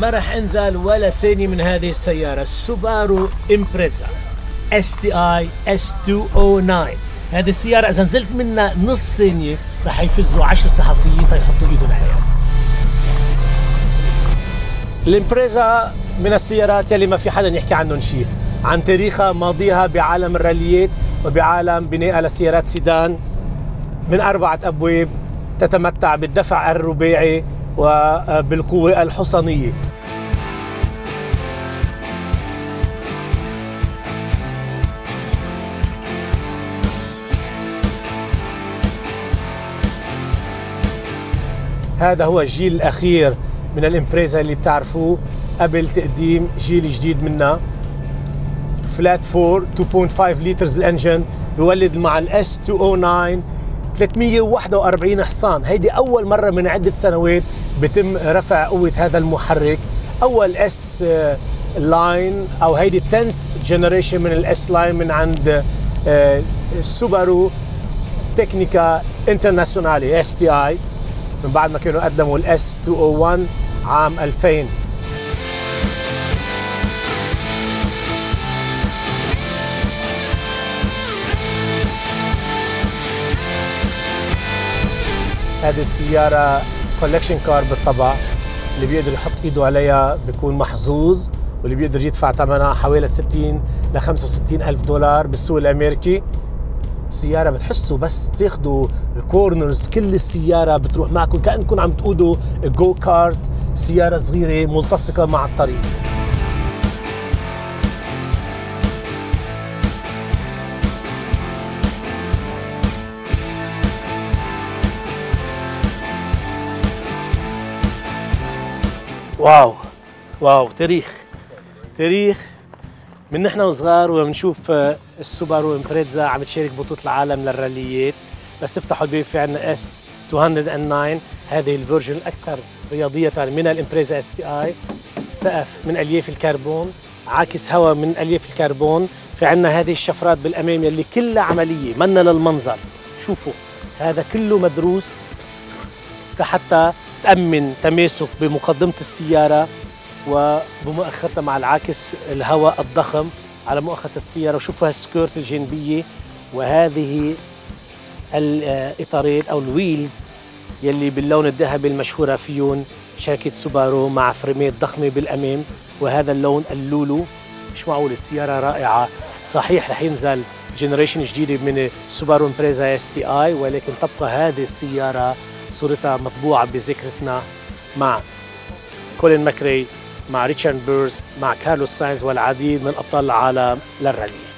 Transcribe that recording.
ما راح انزل ولا ثانية من هذه السيارة. السوبارو امبريزا STI S 209 هذه السيارة إذا نزلت منها نص ثانية راح يفزوا عشر صحفيين تيحطوا إيدهم عليها. الإمبريزا من السيارات يلي ما في حدا يحكي عنهم شيء. عن تاريخها ماضيها بعالم الراليات وبعالم بناء لسيارات سيدان. من أربعة أبواب تتمتع بالدفع الرباعي وبالقوة الحصانية هذا هو الجيل الأخير من الإمبريزا اللي بتعرفوه قبل تقديم جيل جديد منها فلات 4 2.5 لترز الانجن بيولد مع ال S 209 341 حصان. هيدي أول مرة من عدة سنوات بتم رفع قوة هذا المحرك. أول S line أو هيدي ال tenth generation من ال S line من عند سوبارو تكنيكا انترناسيونالي STI من بعد ما كانوا قدموا ال S 201 عام 2000 هذه السيارة collection car بالطبع. اللي بيقدر يحط إيده عليها بيكون محظوظ واللي بيقدر يدفع ثمنها حوالي 60 ل 65 ألف دولار بالسوق الأمريكي. سيارة بتحسوا بس تاخذوا ال corners كل السيارة بتروح معكم كأنكم عم تقودوا go kart سيارة صغيرة ملتصقة مع الطريق. wow wow تاريخ تاريخ. من نحن وصغار وبنشوف السوبارو امبريزا عم تشارك بطولة العالم للراليات. بس افتحوا البيب في عندنا S 209 هذه ال version الأكثر رياضية من الإمبريزا STI. سقف من ألياف الكربون عاكس هواء من ألياف الكربون. في عندنا هذه الشفرات بالأمام يلي كلها عملية منا للمنظر. شوفوا هذا كله مدروس. حتى تأمن تماسك بمقدمة السيارة وبمؤخرتها مع العاكس الهواء الضخم على مؤخرة السيارة وشوفوا هال skirt الجانبية وهذه الإطارات أو ال wheels يلي باللون الذهبي المشهورة فيهم شركة سوبارو مع فرامات ضخمة بالأمام وهذا اللون اللولو. مش معقول السيارة رائعة. صحيح رح ينزل generation جديدة من سوبارو إمبريزا STI ولكن تبقى هذه السيارة صورتها مطبوعة بذاكرتنا مع كولين ماكري مع ريتشارد بيرز مع كارلوس ساينز والعديد من أبطال العالم للرالي